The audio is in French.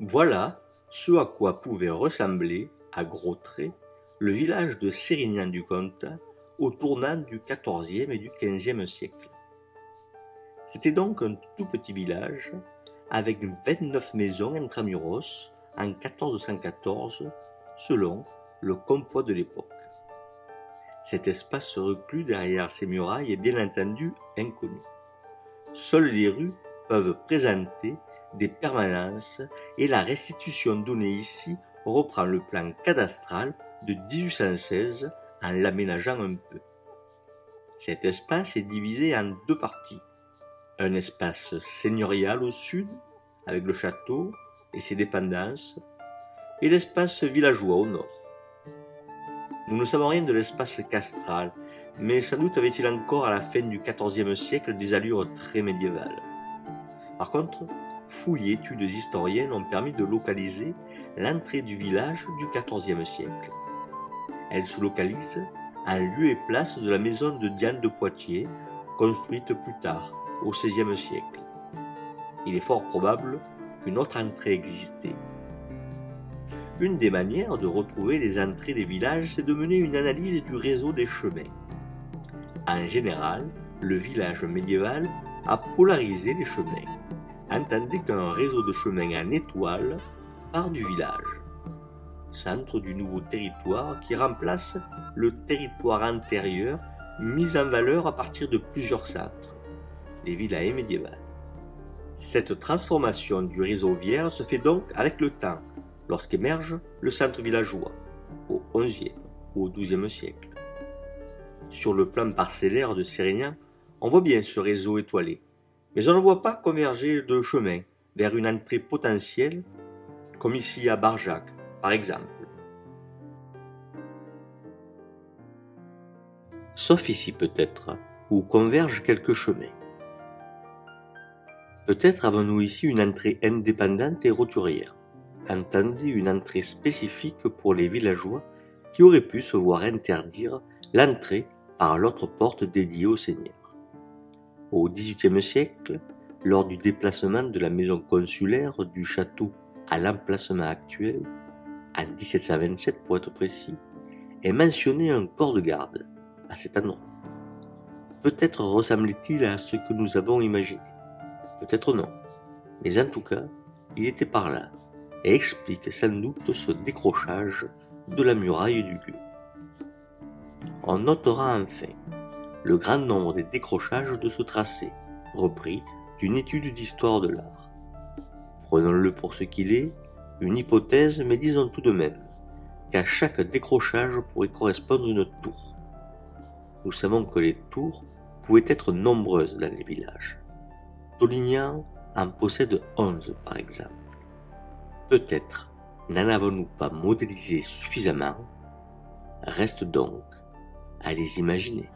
Voilà ce à quoi pouvait ressembler, à gros traits, le village de Sérignan-du-Comte au tournant du XIVe et du XVe siècle. C'était donc un tout petit village avec 29 maisons intramuros en 1414 selon le compoit de l'époque. Cet espace reclus derrière ces murailles est bien entendu inconnu. Seules les rues peuvent présenter des permanences et la restitution donnée ici reprend le plan cadastral de 1816 en l'aménageant un peu. Cet espace est divisé en deux parties. Un espace seigneurial au sud, avec le château et ses dépendances, et l'espace villageois au nord. Nous ne savons rien de l'espace castral, mais sans doute avait-il encore à la fin du XIVe siècle des allures très médiévales. Par contre, fouilles et études historiennes ont permis de localiser l'entrée du village du XIVe siècle. Elle se localise en lieu et place de la maison de Diane de Poitiers, construite plus tard, au XVIe siècle. Il est fort probable qu'une autre entrée existait. Une des manières de retrouver les entrées des villages, c'est de mener une analyse du réseau des chemins. En général, le village médiéval a polarisé les chemins. Entendez qu'un réseau de chemins en étoile part du village, centre du nouveau territoire qui remplace le territoire antérieur mis en valeur à partir de plusieurs centres, les villages médiévales. Cette transformation du réseau vierge se fait donc avec le temps, lorsqu'émerge le centre villageois, au XIe ou au XIIe siècle. Sur le plan parcellaire de Sérignan, on voit bien ce réseau étoilé, mais on ne voit pas converger de chemin vers une entrée potentielle, comme ici à Barjac, par exemple. Sauf ici peut-être, où convergent quelques chemins. Peut-être avons-nous ici une entrée indépendante et roturière. Entendez une entrée spécifique pour les villageois qui auraient pu se voir interdire l'entrée par l'autre porte dédiée au seigneur. Au XVIIIe siècle, lors du déplacement de la maison consulaire du château à l'emplacement actuel, en 1727 pour être précis, est mentionné un corps de garde à cet endroit. Peut-être ressemblait-il à ce que nous avons imaginé. Peut-être non. Mais en tout cas, il était par là et explique sans doute ce décrochage de la muraille du lieu. On notera enfin le grand nombre des décrochages de ce tracé, repris d'une étude d'histoire de l'art. Prenons-le pour ce qu'il est, une hypothèse, mais disons tout de même qu'à chaque décrochage pourrait correspondre une tour. Nous savons que les tours pouvaient être nombreuses dans les villages. Tolignan en possède onze par exemple. Peut-être n'en avons-nous pas modélisé suffisamment, reste donc à les imaginer.